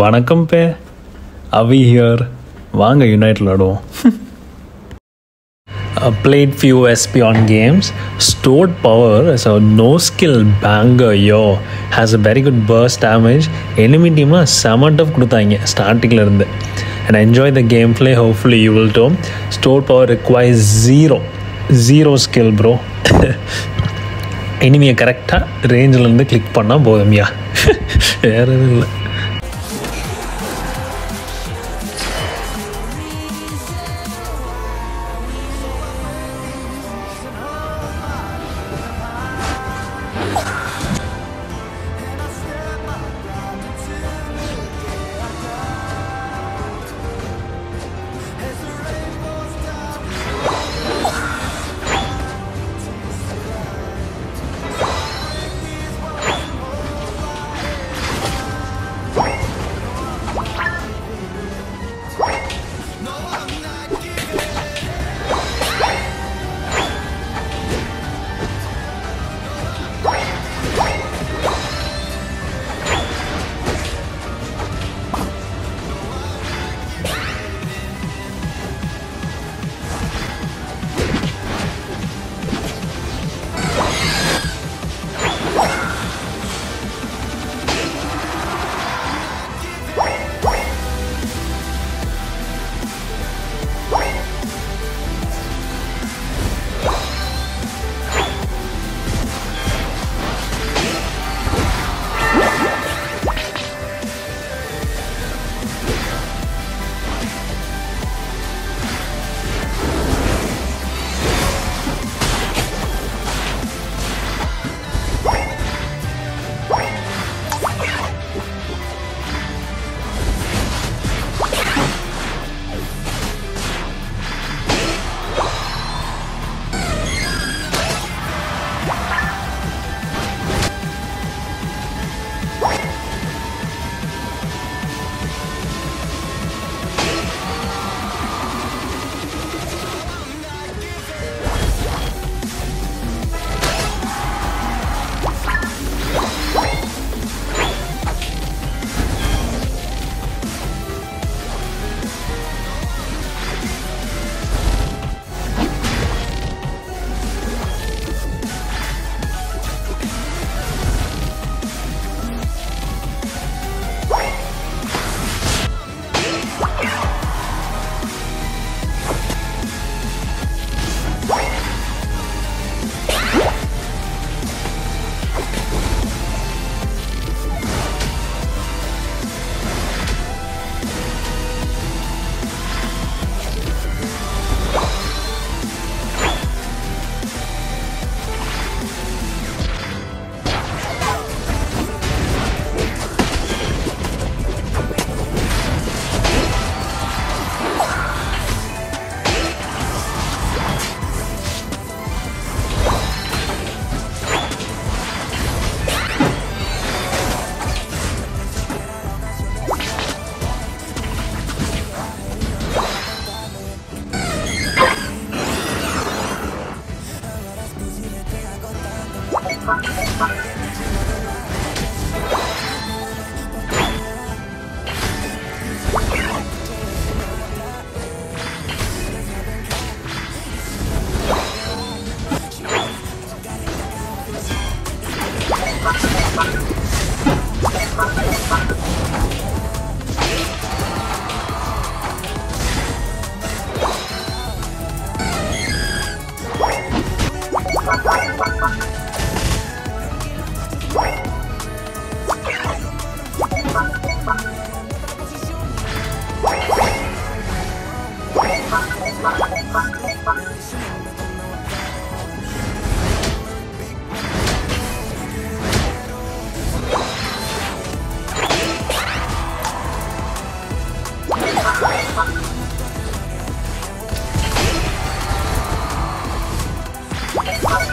வணக்கம் பே. அவி ஹியர் வாங்க யுனைட் விளாடுவோம் uh, played few Espion games. Stored power as a no skill banger, yo. Has a very good burst damage. Enemy team செம tough கொடுத்தாங்க ஸ்டார்டிங்கில் இருந்து. And enjoy the game play hopefully you will do store power requires zero zero skill pro இனிமையை கரெக்டாக ரேஞ்சிலேருந்து click பண்ணால் போதும்யா வேறு எதுவும் இல்லை.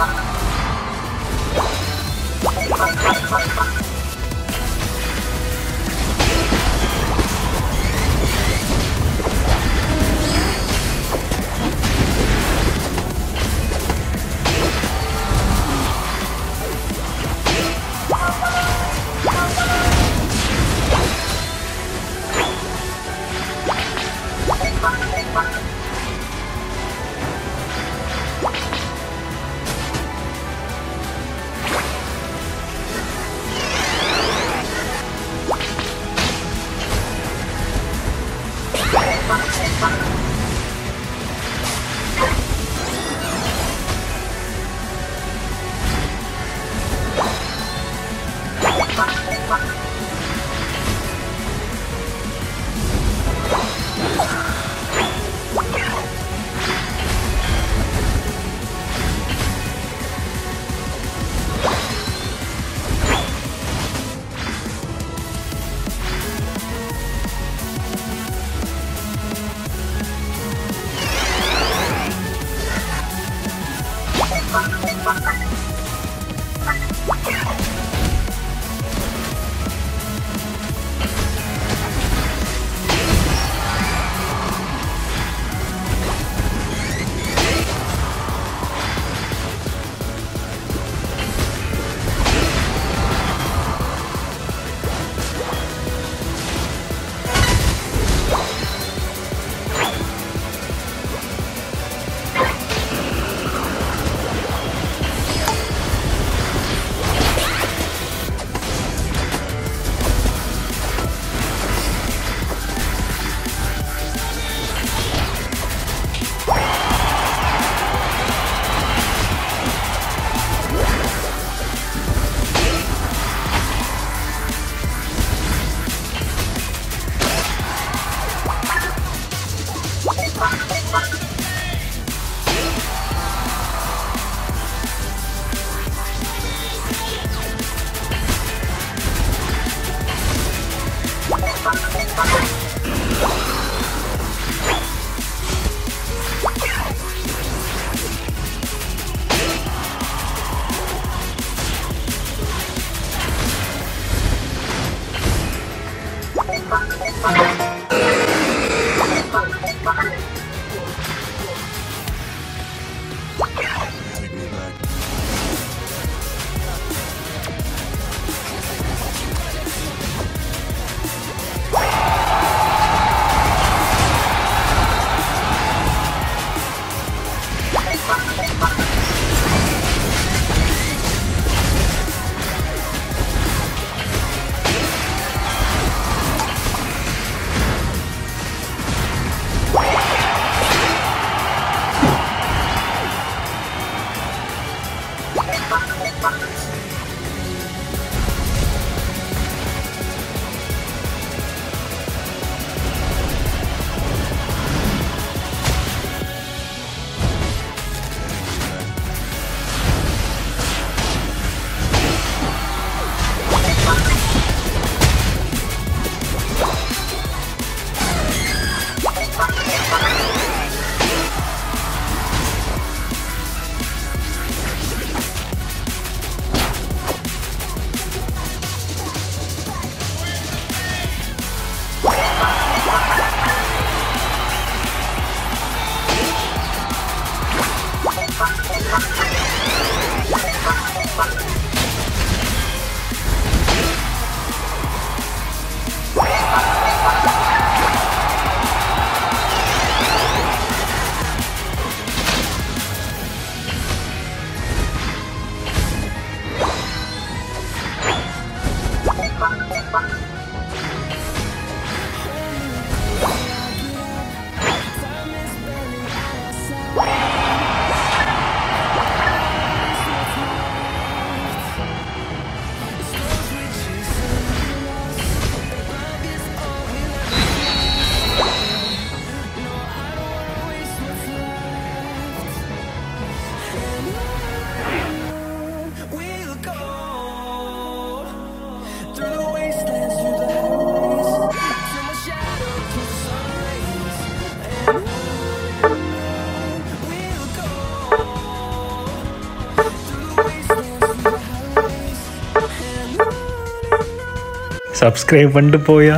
Thank you. Fuck. സബ്സ്ക്രൈബ് പണ്ട് പോയാ